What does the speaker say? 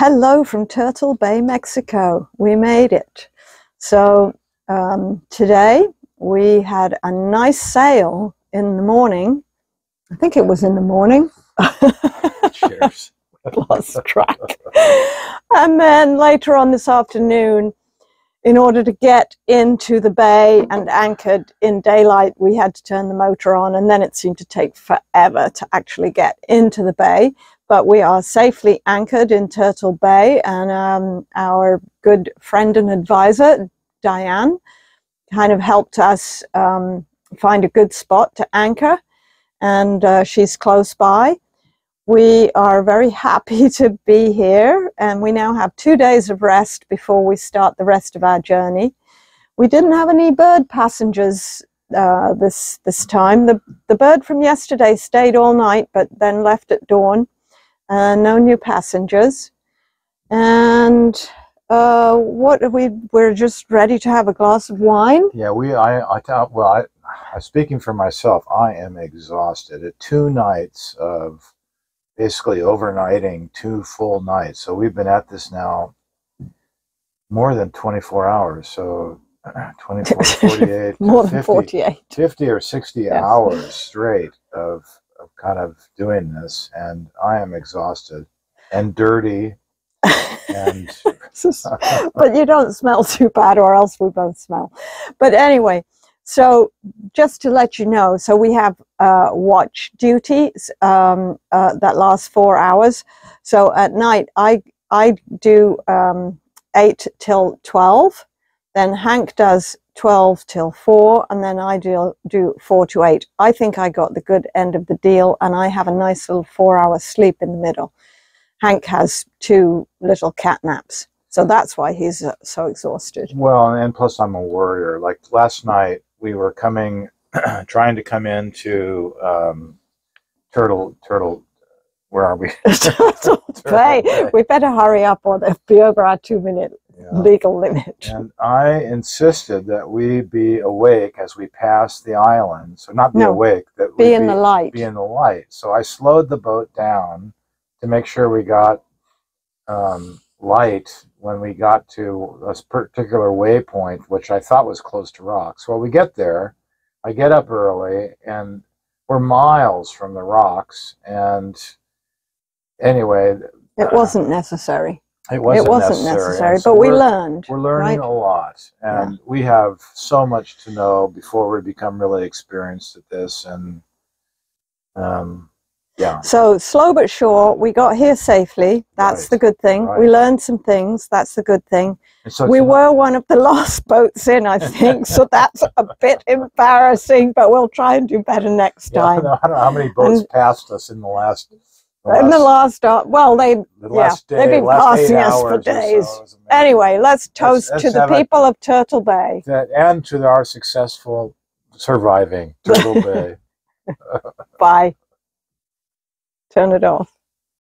Hello from Turtle Bay, Mexico. We made it. So um, today we had a nice sail in the morning. I think it was in the morning. Cheers. Lost track. and then later on this afternoon, in order to get into the bay and anchored in daylight, we had to turn the motor on, and then it seemed to take forever to actually get into the bay but we are safely anchored in Turtle Bay and um, our good friend and advisor, Diane, kind of helped us um, find a good spot to anchor and uh, she's close by. We are very happy to be here and we now have two days of rest before we start the rest of our journey. We didn't have any bird passengers uh, this this time. The, the bird from yesterday stayed all night but then left at dawn uh, no new passengers. And uh, what we we're just ready to have a glass of wine. Yeah, we. I. I thought. Well, I. I'm speaking for myself. I am exhausted. At two nights of basically overnighting, two full nights. So we've been at this now more than 24 hours. So 24, 48, more 50, than 48, 50 or 60 yes. hours straight of kind of doing this, and I am exhausted and dirty. and but you don't smell too bad, or else we both smell. But anyway, so just to let you know, so we have uh, watch duties um, uh, that lasts four hours. So at night, I I do um, eight till twelve. Then Hank does 12 till 4 and then I do, do 4 to 8. I think I got the good end of the deal and I have a nice little four hour sleep in the middle. Hank has two little cat naps. So that's why he's uh, so exhausted. Well, and plus I'm a worrier. Like last night we were coming, trying to come into um, Turtle, Turtle, where are we? Turtle Bay. We better hurry up or they'll be over our two minute yeah. legal limit. And I insisted that we be awake as we passed the island. So not be no, awake, that be in be, the light. Be in the light. So I slowed the boat down to make sure we got um, light when we got to a particular waypoint, which I thought was close to rocks. Well, we get there. I get up early, and we're miles from the rocks. And anyway, it wasn't necessary. It wasn't, it wasn't necessary, necessary so but we learned. We're learning right? a lot, and yeah. we have so much to know before we become really experienced at this. And um, yeah. So slow but sure, we got here safely. That's right. the good thing. Right. We learned some things. That's the good thing. So we were one of the last boats in, I think, so that's a bit embarrassing. But we'll try and do better next yeah, time. I don't know how many boats and, passed us in the last in the last, uh, well, they, the yeah, day, they've been passing us for days. So anyway, let's toast let's, let's to the people a, of Turtle Bay. That, and to our successful surviving Turtle Bay. Bye. Turn it off.